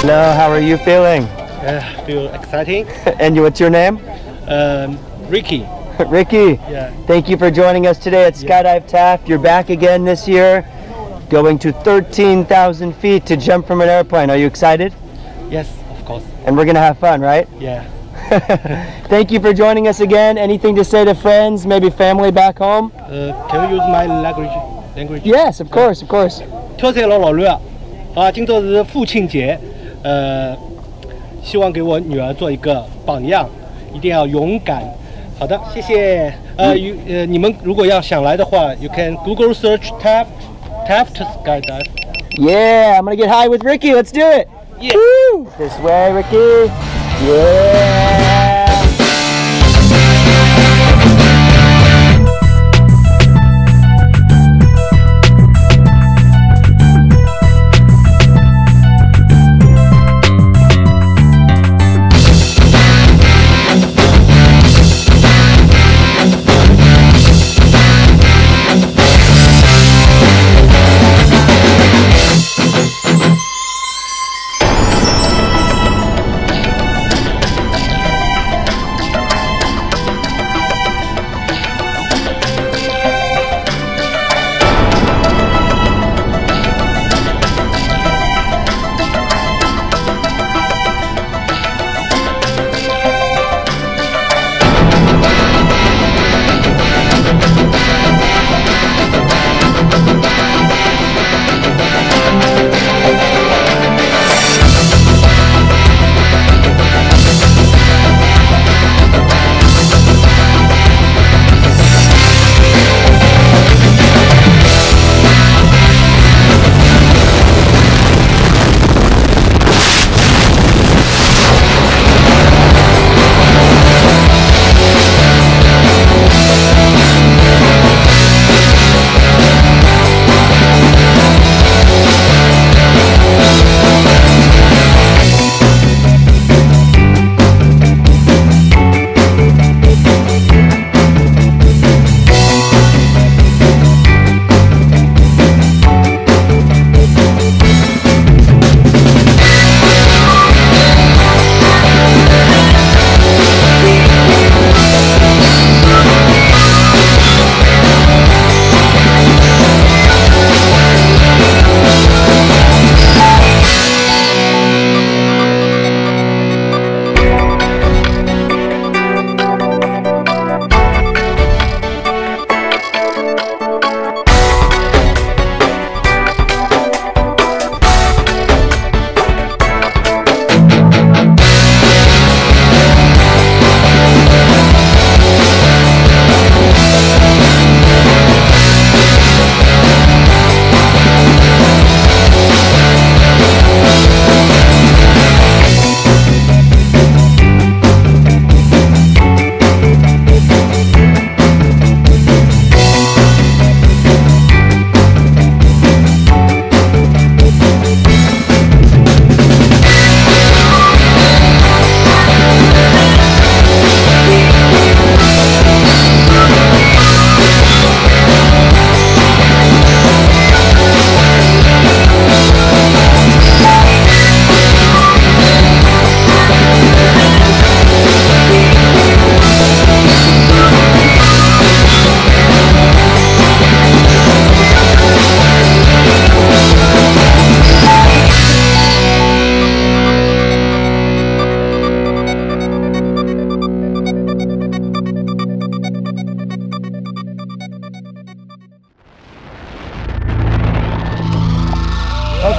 Hello, how are you feeling? Uh, feel exciting. and what's your name? Um, Ricky. Ricky. Yeah. Thank you for joining us today at Skydive Taft. You're back again this year, going to 13,000 feet to jump from an airplane. Are you excited? Yes, of course. And we're gonna have fun, right? Yeah. Thank you for joining us again. Anything to say to friends, maybe family back home? Uh, can we use my language? Language. Yes, of course, of course. 多谢老老瑞啊！啊，今朝是父亲节， 呃，希望给我女儿做一个榜样，一定要勇敢。好的，谢谢。呃呃，你们如果要想来的话，you can Google search Taft Taft Skydive。Yeah, I'm gonna get high with Ricky. Let's do it. Yeah. Woo! This way, Ricky. Yeah.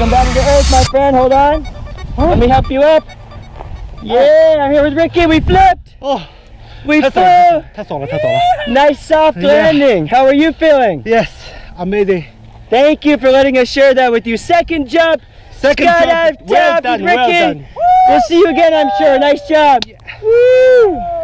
Come back to earth, my friend. Hold on. Huh? Let me help you up. Oh. Yeah, I'm here with Ricky. We flipped. Oh. We that's flew. All, that's all. That's all. Nice soft yeah. landing. How are you feeling? Yes, amazing. Thank you for letting us share that with you. Second jump. Second jump. Well done. Ricky. Well done. We'll see you again, I'm sure. Nice job. Yeah. Woo.